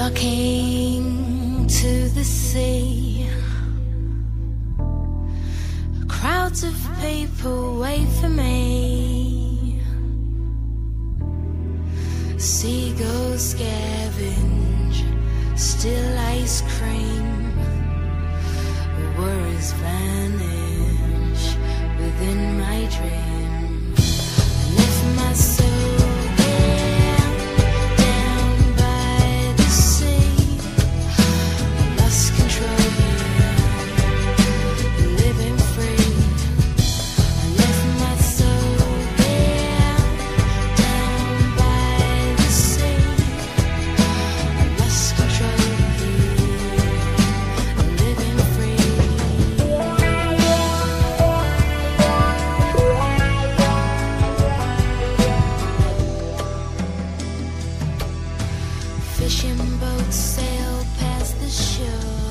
Flocking to the sea. Crowds of people wait for me. Seagulls scavenge, still ice cream. Worries vanish. Fishing boats sail past the shore.